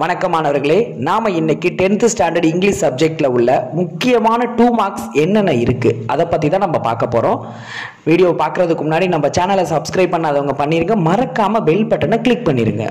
வணக்கமானவர்களே நாம் நாம இன்னைக்கு டென்த் ஸ்டாண்டர்ட் இங்கிலீஷ் சப்ஜெக்ட்ல உள்ள முக்கியமான டூ மார்க்ஸ் என்னென்ன இருக்கு? அதை பத்தி தான் நம்ம பார்க்க போறோம். வீடியோ பார்க்கறதுக்கு முன்னாடி நம்ம சேனலை சப்ஸ்கிரைப் பண்ணாதவங்க பண்ணிருங்க. மறக்காம பெல் பட்டனை கிளிக் பண்ணிருங்க.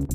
you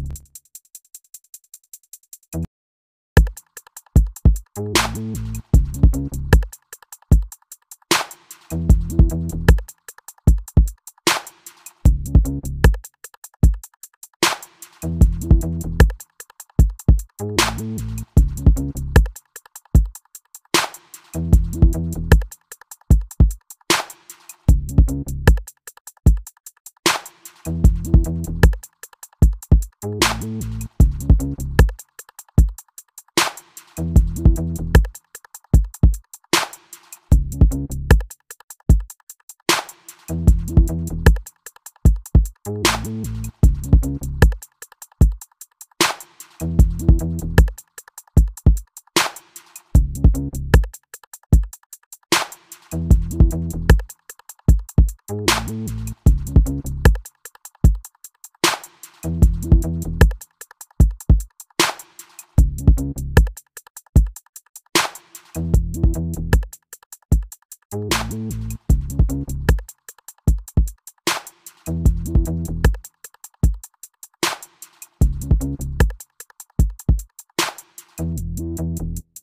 you